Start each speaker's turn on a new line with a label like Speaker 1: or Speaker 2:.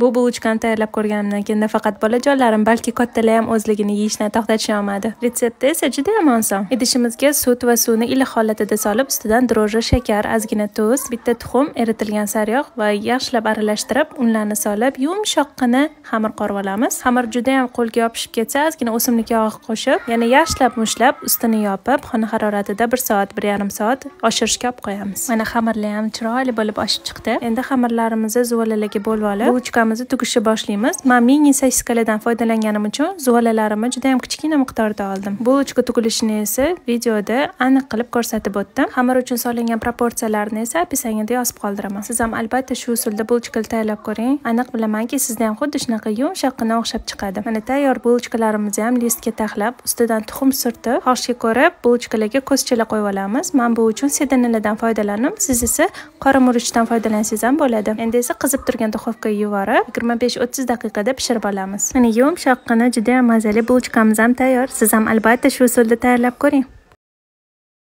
Speaker 1: bu bulochkani tayyorlab ko'rganimdan keyin nafaqat bolajonlarim balki kattalar ham o'zligini yeyishdan to'xtatisholmadi retsepti esa juda ham oson idishimizga sut va suvni iliq holatida solib ustidan dro'jji shakar ozgina tuz bitta tuxum eritilgan sariyog' va yaxshilab aralashtirib unlarni solib yumshoqqina xamir qorib olamiz. Xamir juda yam qo'lga yopishib ketsa ozgina o'simlik yog'i qo'shib yana yaxshilab mushlab ustini yopib xona haroratida bir soat bir yarim soat oshirishga olib qo'yamiz. Mana xamirlar ham chiroyli bo'lib oshib chiqdi. Endi xamirlarimizni zuvalalarga bo'lib olib bulochkamizni tugishni boshlaymiz. Man mini sosiskalardan foydalanganim uchun zuvalalarimni juda yam kichkina miqdorda oldim. Bulochka tugilishini esa videoda aniq qilib ko'rsatib o'tdim. Xamir uchun solingan proporsiyalarni esa описаниеda yozib qoldiraman. Siz ham albatta shu usulda bulochka tayyorlab ko'ring. Aniq bilamanki sizda ham xuddi shunaqa yumshoqqina o'xshab chiqadi. Mana tayyor bulochkalarimizni ham listga taxlab ustidan tuxum surtib xohishga ko'ra bulochkalarga ko'zchalar qo'yib olamiz. Man bu uchun sedaniladan foydalandim siz esa qora murchdan foydalansangiz ham bo'ladi. Endi esa qizib turgan duxovkaga yuborib yigirma besh o'ttiz daqiqada pishirib olamiz. Mana yumshoqqina judayam mazali bulochkamiz ham tayyor. Siz ham albatta shu usulda tayyorlab ko'ring.